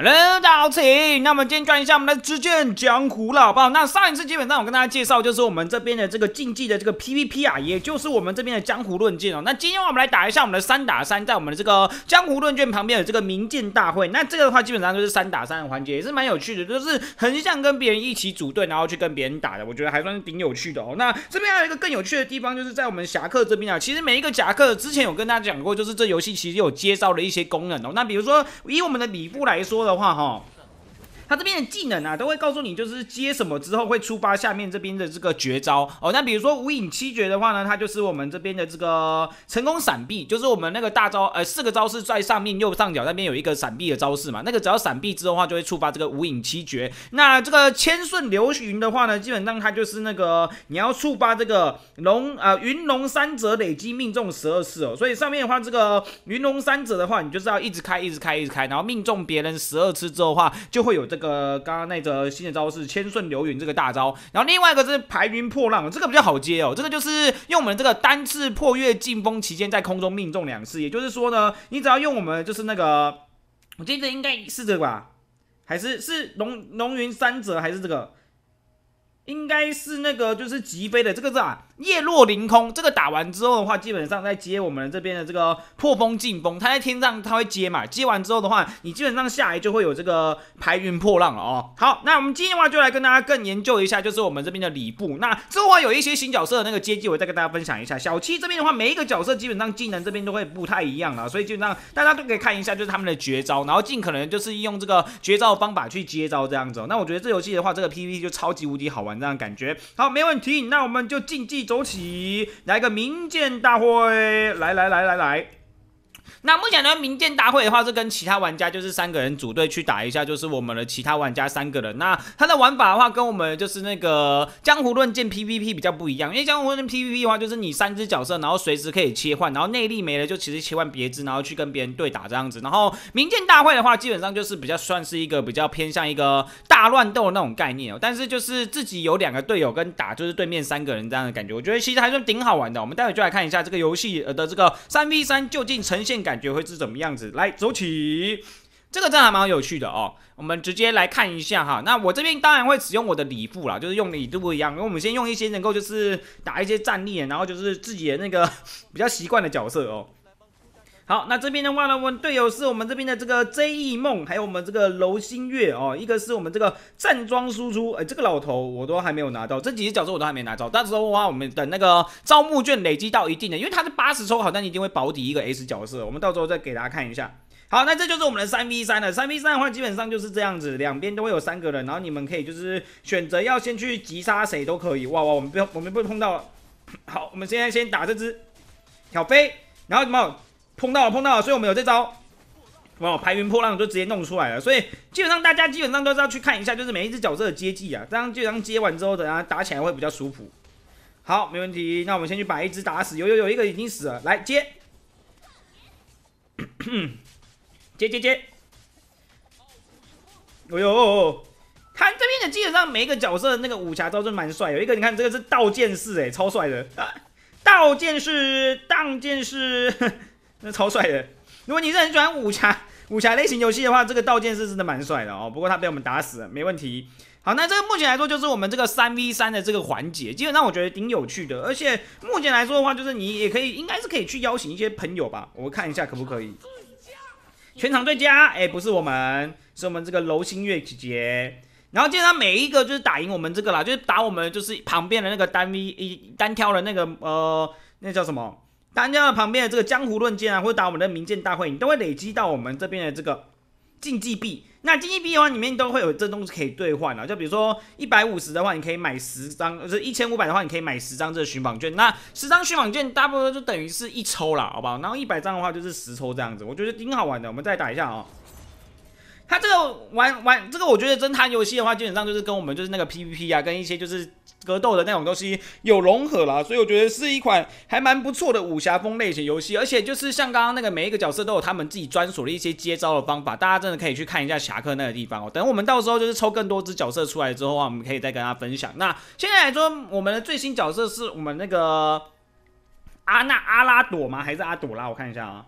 Hello，大家好，请。那我们今天转一下我们的支剑江湖了，好不好？那上一次基本上我跟大家介绍就是我们这边的这个竞技的这个 PVP 啊，也就是我们这边的江湖论剑哦。那今天我们来打一下我们的三打三，在我们的这个江湖论剑旁边有这个名剑大会。那这个的话基本上就是三打三的环节，也是蛮有趣的，就是很像跟别人一起组队，然后去跟别人打的，我觉得还算是挺有趣的哦。那这边还有一个更有趣的地方，就是在我们侠客这边啊，其实每一个侠客之前有跟大家讲过，就是这游戏其实有介绍的一些功能哦。那比如说以我们的礼物来说的话，哈。他这边的技能啊，都会告诉你，就是接什么之后会触发下面这边的这个绝招哦。那比如说无影七绝的话呢，它就是我们这边的这个成功闪避，就是我们那个大招，呃，四个招式在上面右上角那边有一个闪避的招式嘛。那个只要闪避之后的话，就会触发这个无影七绝。那这个千顺流云的话呢，基本上它就是那个你要触发这个龙呃云龙三折累积命中十二次哦。所以上面的话，这个云龙三折的话，你就是要一直开，一直开，一直开，然后命中别人十二次之后的话，就会有这。个刚刚那则新的招是千顺流云这个大招，然后另外一个是排云破浪，这个比较好接哦。这个就是用我们这个单次破月进风期间在空中命中两次，也就是说呢，你只要用我们就是那个，我记得应该是这个吧，还是是龙龙云三折还是这个？应该是那个就是疾飞的这个是啊。叶落凌空，这个打完之后的话，基本上在接我们这边的这个破风劲风，它在天上它会接嘛，接完之后的话，你基本上下来就会有这个排云破浪了哦。好，那我们今天的话就来跟大家更研究一下，就是我们这边的礼部。那之后话有一些新角色的那个接技，我再跟大家分享一下。小七这边的话，每一个角色基本上技能这边都会不太一样了，所以基本上大家都可以看一下，就是他们的绝招，然后尽可能就是用这个绝招的方法去接招这样子。哦那我觉得这游戏的话，这个 PVP 就超级无敌好玩，这样感觉。好，没问题，那我们就竞技走起。来个名剑大会，来来来来来。那目前呢，名剑大会的话是跟其他玩家就是三个人组队去打一下，就是我们的其他玩家三个人。那它的玩法的话，跟我们就是那个江湖论剑 PVP 比较不一样，因为江湖论剑 PVP 的话，就是你三只角色，然后随时可以切换，然后内力没了就其实切换别只，然后去跟别人对打这样子。然后名剑大会的话，基本上就是比较算是一个比较偏向一个大乱斗的那种概念哦。但是就是自己有两个队友跟打，就是对面三个人这样的感觉，我觉得其实还是挺好玩的。我们待会就来看一下这个游戏呃的这个三 V 三究竟呈现。感觉会是怎么样子？来走起，这个真的还蛮有趣的哦。我们直接来看一下哈。那我这边当然会使用我的礼部啦，就是用礼都不一样。因为我们先用一些能够就是打一些战力，然后就是自己的那个 比较习惯的角色哦。好，那这边的话呢，我们队友是我们这边的这个 J E 梦，还有我们这个楼新月哦。一个是我们这个站桩输出，哎，这个老头我都还没有拿到，这几只角色我都还没拿到。到时候的话，我们等那个招募券累积到一定的，因为它是八十抽，好像一定会保底一个 S 角色。我们到时候再给大家看一下。好，那这就是我们的三 V 三了。三 V 三的话，基本上就是这样子，两边都会有三个人，然后你们可以就是选择要先去击杀谁都可以。哇哇，我们不，我们不碰到。好，我们现在先打这只挑飞，然后什么？碰到了，碰到了，所以我们有这招，哇，排云破浪就直接弄出来了。所以基本上大家基本上都是要去看一下，就是每一只角色的接技啊，这样基本上接完之后，等下打起来会比较舒服。好，没问题。那我们先去把一只打死，有有有一个已经死了，来 接，接接接。哎呦，他这边的基本上每一个角色的那个武侠招都蛮帅，有一个你看这个是道剑士，哎，超帅的，道剑士，荡剑士。那超帅的！如果你是很喜欢武侠 武侠类型游戏的话，这个道剑是真的蛮帅的哦。不过他被我们打死了，没问题。好，那这个目前来说就是我们这个三 v 三的这个环节，基本上我觉得挺有趣的。而且目前来说的话，就是你也可以，应该是可以去邀请一些朋友吧。我看一下可不可以。全场最佳，哎，不是我们，是我们这个楼星月姐姐。然后基本上每一个就是打赢我们这个啦，就是打我们就是旁边的那个单 v 一单挑的那个呃，那叫什么？参加了旁边的这个江湖论剑啊，或者打我们的名剑大会，你都会累积到我们这边的这个竞技币。那竞技币的话，里面都会有这东西可以兑换啊。就比如说一百五十的话，你可以买十张；，就是一千五百的话，你可以买十张这个寻访券。那十张寻访券大不多就等于是一抽了，好不好？然后一百张的话就是十抽这样子，我觉得挺好玩的。我们再打一下啊。它这个玩玩这个，我觉得侦探游戏的话，基本上就是跟我们就是那个 PVP 啊，跟一些就是格斗的那种东西有融合了，所以我觉得是一款还蛮不错的武侠风类型游戏。而且就是像刚刚那个每一个角色都有他们自己专属的一些接招的方法，大家真的可以去看一下侠客那个地方哦。等我们到时候就是抽更多只角色出来之后啊，我们可以再跟大家分享。那现在来说，我们的最新角色是我们那个阿娜阿拉朵吗？还是阿朵拉？我看一下啊，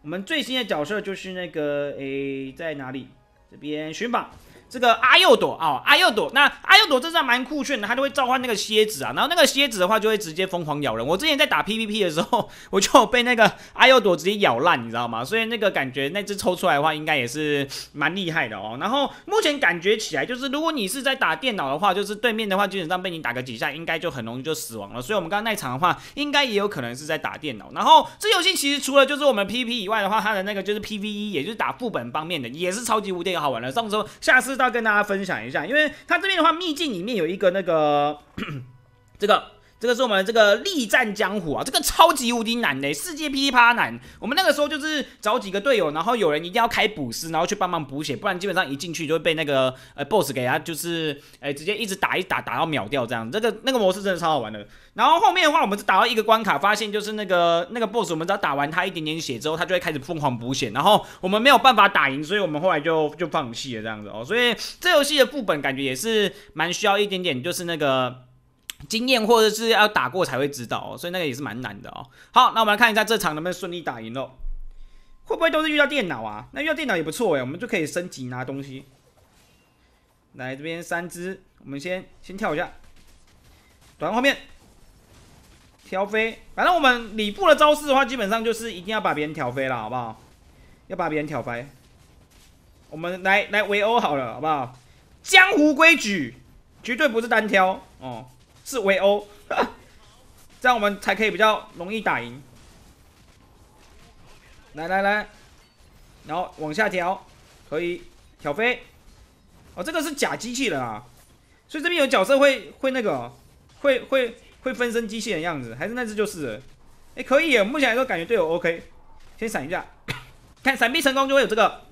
我们最新的角色就是那个诶，在哪里？这边寻宝。这个阿幼朵啊，阿幼朵，那阿幼朵真的蛮酷炫的，它就会召唤那个蝎子啊，然后那个蝎子的话就会直接疯狂咬人。我之前在打 PVP 的时候，我就被那个 阿幼朵直接咬烂，你知道吗？所以那个感觉那只抽出来的话，应该也是蛮厉害的哦。然后目前感觉起来就是，如果你是在打电脑的话，就是对面的话基本上被你打个几下，应该就很容易就死亡了。所以我们刚刚那场的话，应该也有可能是在打电脑。然后这游戏其实除了就是我们 PVP 以外的话，它的那个就是 PVE，也就是打副本方面的，也是超级无敌好玩的。上周下次要跟大家分享。一下，因为它这边的话，秘境里面有一个那个 这个。这个是我们这个力战江湖啊，这个超级无敌难的，世界噼里啪难。我们那个时候就是找几个队友，然后有人一定要开补师，然后去帮忙补血，不然基本上一进去就会被那个呃 boss 给他就是哎直接一直打一打打到秒掉这样。这个那个模式真的超好玩的。然后后面的话，我们是打到一个关卡，发现就是那个那个 boss，我们只要打完他一点点血之后，他就会开始疯狂补血，然后我们没有办法打赢，所以我们后来就就放弃了这样子哦。所以这游戏的副本感觉也是蛮需要一点点，就是那个。经验或者是要打过才会知道哦，所以那个也是蛮难的哦。好，那我们来看一下这场能不能顺利打赢喽？会不会都是遇到电脑啊？那遇到电脑也不错哎，我们就可以升级拿东西。来这边三只，我们先先跳一下，短后面挑飞。反正我们里部的招式的话，基本上就是一定要把别人挑飞了，好不好？要把别人挑飞。我们来来围殴好了，好不好？江湖规矩，绝对不是单挑哦。是围殴，这样我们才可以比较容易打赢。来来来，然后往下调，可以挑飞。哦，这个是假机器人啊，所以这边有角色会会那个，会会会分身机器人样子，还是那只就是？哎，可以，目前来说感觉队友 OK。先闪一下，看闪避成功就会有这个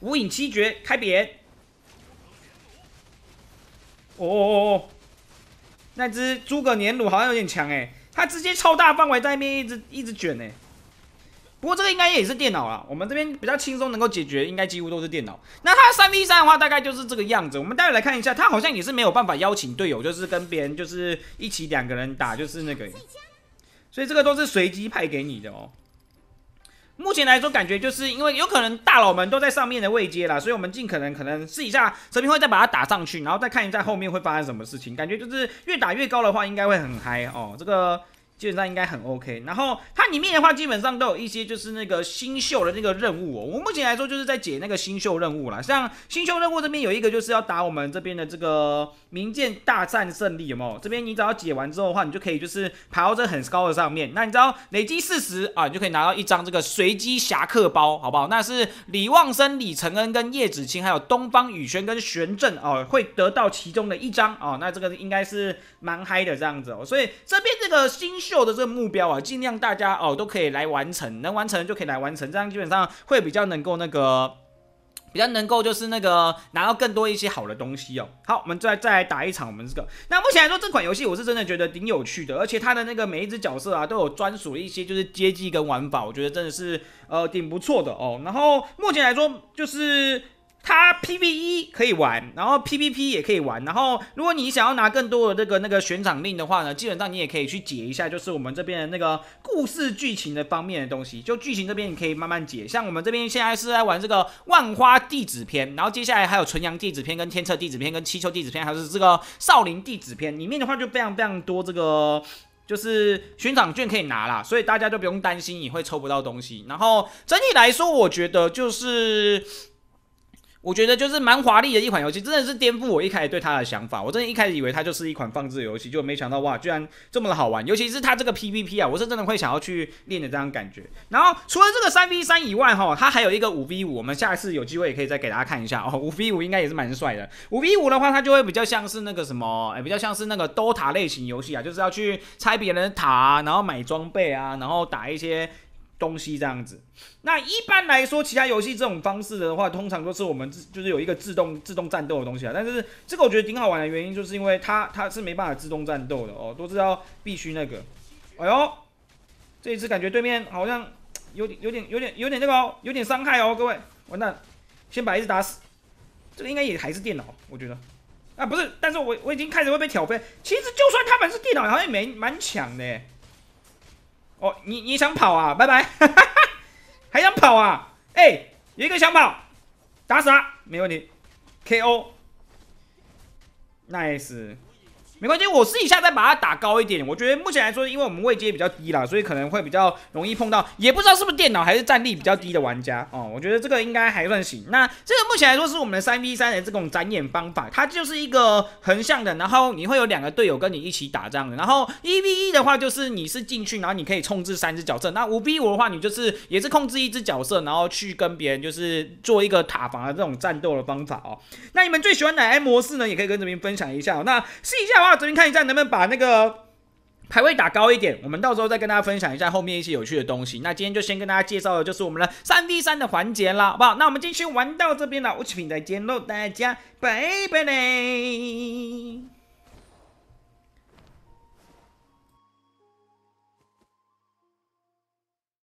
无影七绝开扁。哦哦哦哦。那只诸葛年弩好像有点强哎，他直接超大范围在那边一直一直卷哎。不过这个应该也是电脑啦，我们这边比较轻松能够解决，应该几乎都是电脑。那他三 v 三的话，大概就是这个样子。我们待会来看一下，他好像也是没有办法邀请队友，就是跟别人就是一起两个人打，就是那个。所以这个都是随机派给你的哦。目前来说，感觉就是因为有可能大佬们都在上面的位阶啦，所以我们尽可能可能试一下，这边会再把它打上去，然后再看一下后面会发生什么事情。感觉就是越打越高的话，应该会很嗨哦。这个。基本上应该很 OK，然后它里面的话基本上都有一些就是那个新秀的那个任务哦。我目前来说就是在解那个新秀任务啦。像新秀任务这边有一个就是要打我们这边的这个名剑大战胜利，有没有？这边你只要解完之后的话，你就可以就是爬到这很高的上面。那你知道累积四十啊，你就可以拿到一张这个随机侠客包，好不好？那是李旺生、李承恩跟叶子清，还有东方雨轩跟玄正哦，会得到其中的一张哦。那这个应该是蛮嗨的这样子哦。所以这边这个新。秀的这个目标啊，尽量大家哦都可以来完成，能完成就可以来完成，这样基本上会比较能够那个，比较能够就是那个拿到更多一些好的东西哦。好，我们再再来打一场我们这个。那目前来说这款游戏我是真的觉得挺有趣的，而且它的那个每一只角色啊都有专属的一些就是阶级跟玩法，我觉得真的是呃挺不错的哦。然后目前来说就是。它 PVE 可以玩，然后 PVP 也可以玩，然后如果你想要拿更多的那个那个悬赏令的话呢，基本上你也可以去解一下，就是我们这边的那个故事剧情的方面的东西。就剧情这边你可以慢慢解，像我们这边现在是在玩这个万花弟子篇，然后接下来还有纯阳弟子篇、跟天策弟子篇、跟七丘弟子篇，还是这个少林弟子篇，里面的话就非常非常多这个就是悬赏券可以拿啦，所以大家就不用担心你会抽不到东西。然后整体来说，我觉得就是。我觉得就是蛮华丽的一款游戏，真的是颠覆我一开始对它的想法。我真的一开始以为它就是一款放置游戏，就没想到哇，居然这么的好玩。尤其是它这个 PVP 啊，我是真的会想要去练的这样感觉。然后除了这个三 v 三以外，哈，它还有一个五 v 五，我们下一次有机会也可以再给大家看一下哦。五 v 五应该也是蛮帅的。五 v 五的话，它就会比较像是那个什么，哎，比较像是那个 DOTA 类型游戏啊，就是要去拆别人的塔，然后买装备啊，然后打一些。东西这样子，那一般来说，其他游戏这种方式的话，通常都是我们就是有一个自动自动战斗的东西啊。但是这个我觉得挺好玩的原因，就是因为它它是没办法自动战斗的哦，都知道必须那个。哎呦，这一次感觉对面好像有点有点有点有点那个哦，有点伤害哦，各位，完蛋，先把一只打死。这个应该也还是电脑，我觉得啊不是，但是我我已经开始会被挑飞。其实就算他们是电脑，好像也没蛮强的。哦，你你想跑啊？拜拜，还想跑啊？哎，有一个想跑，打死他，没问题，KO，nice。没关系，我试一下再把它打高一点。我觉得目前来说，因为我们位阶比较低啦，所以可能会比较容易碰到，也不知道是不是电脑还是战力比较低的玩家哦。我觉得这个应该还算行。那这个目前来说是我们的三 v 三的这种展演方法，它就是一个横向的，然后你会有两个队友跟你一起打仗的。然后一 v 一的话，就是你是进去，然后你可以控制三只角色。那五 v 五的话，你就是也是控制一只角色，然后去跟别人就是做一个塔防的这种战斗的方法哦。那你们最喜欢哪一模式呢？也可以跟这边分享一下。那试一下的话那，这边看一下能不能。把那个排位打高一点，我们到时候再跟大家分享一下后面一些有趣的东西。那今天就先跟大家介绍的就是我们的三 v 三的环节啦，好不好？那我们今天玩到这边了，我这边再见喽，大家拜拜嘞。